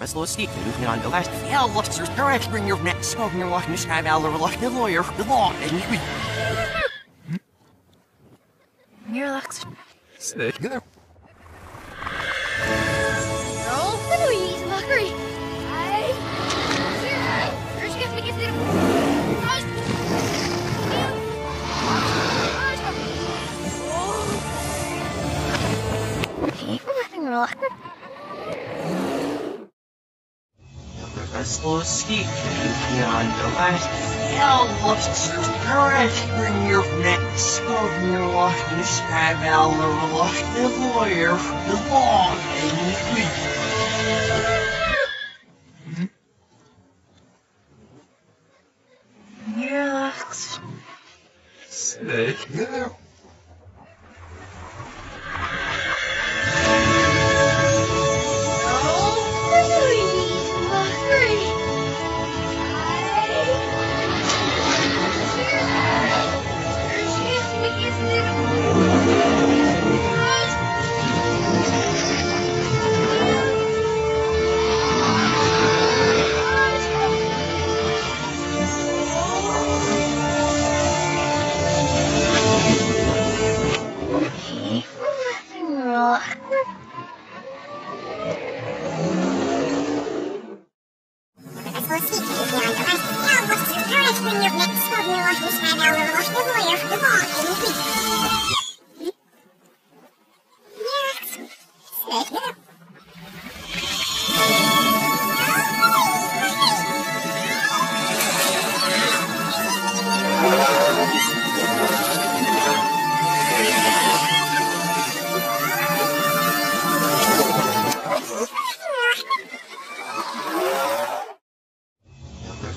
Vesloski, Lufian, the last hell, what's your direct bring your neck, smoke your luck, Miss Sky Valor, luck, the lawyer, the law, and you. Miralax. Sick. Oh, Louise, Mockery. I. First, you have to get to the. Vesloski, Lufian, the last hell, what's your direct bring your neck, smoke your luck, Miss Sky Valor, luck, the lawyer, the law, and you. Miralax. Sick. Oh,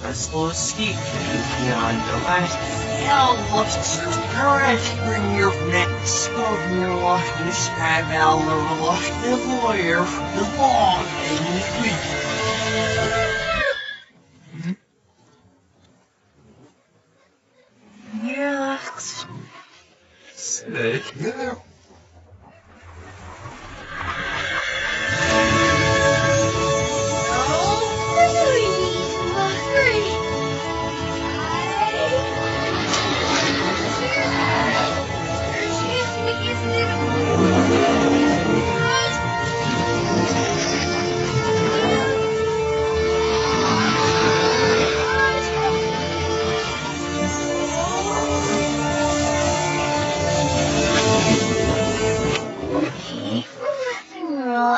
Vesloski, Lufian, the last hell, what's your direct bring your neck, smoke your luck, Miss Sky Valor, luck, the lawyer, the law, and you. Miralax. Sick. Oh, の。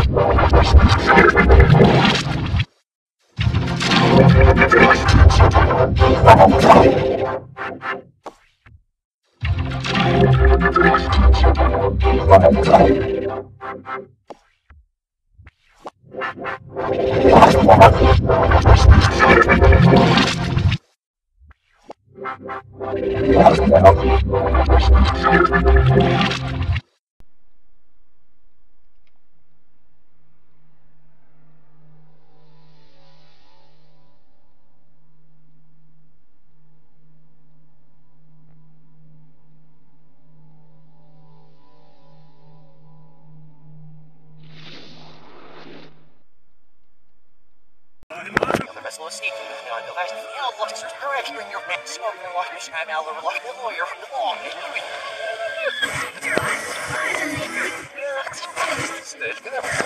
Yeah, I'm gonna help you. vessel escaped beyond the last nail blocks her extra your man smoke and walk me shine out the luck the lawyer from the law and you.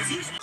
decir?